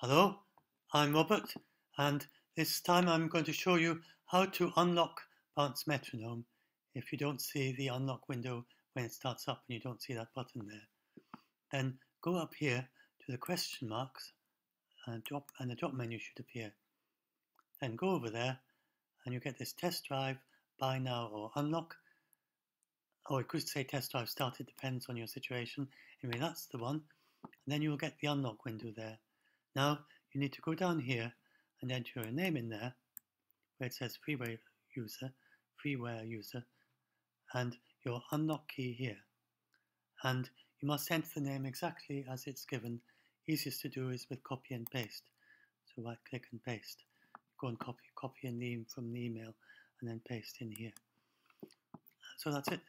Hello, I'm Robert, and this time I'm going to show you how to unlock Bounce Metronome if you don't see the unlock window when it starts up and you don't see that button there. Then go up here to the question marks and drop and the drop menu should appear. Then go over there and you get this test drive, buy now or unlock. Or it could say test drive started, depends on your situation. Anyway, that's the one. And then you will get the unlock window there. Now you need to go down here and enter your name in there where it says freeware user, freeware user, and your unlock key here. And you must enter the name exactly as it's given. Easiest to do is with copy and paste. So right click and paste. Go and copy, copy a name from the email and then paste in here. So that's it.